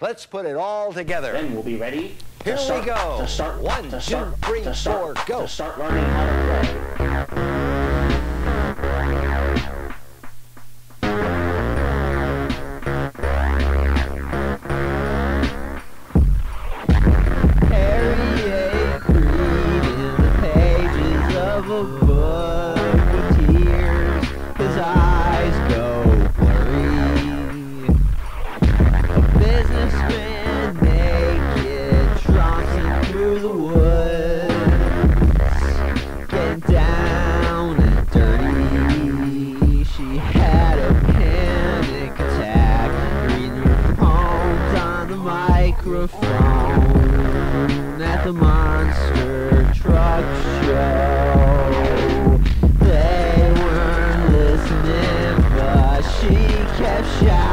Let's put it all together. Then we'll be ready. Here start, we go. To start, One, to two, three, to start, four, go. To start learning how to play. Naked, through the woods, down dirty. She had a panic attack, on the microphone at the monster truck show. They weren't listening, but she kept shouting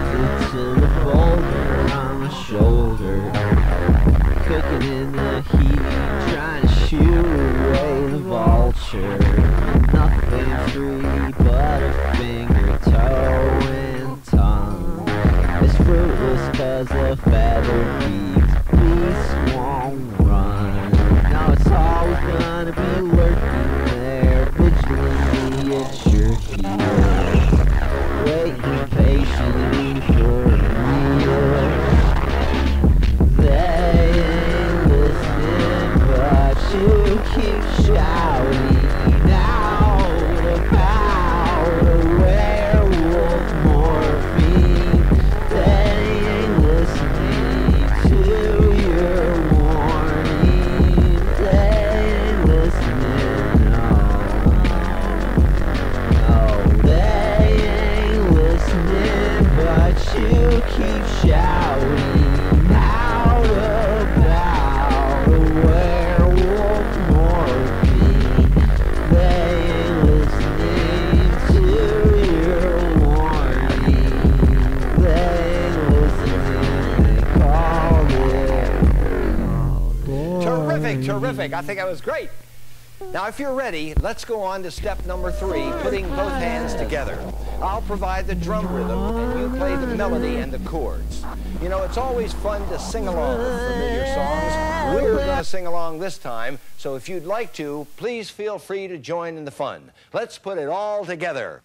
bolted the boulder on my shoulder. Cooking in the heat, trying to shoot away the vulture. Nothing free but a finger, toe, and tongue. It's fruitless cause the feather beats, keep shouting out about a werewolf morphine. They ain't listening to your warning. They ain't listening. No, they ain't listening, but you keep shouting Terrific, terrific. I think that was great. Now, if you're ready, let's go on to step number three, putting both hands together. I'll provide the drum rhythm, and you play the melody and the chords. You know, it's always fun to sing along with familiar songs. We're going to sing along this time, so if you'd like to, please feel free to join in the fun. Let's put it all together.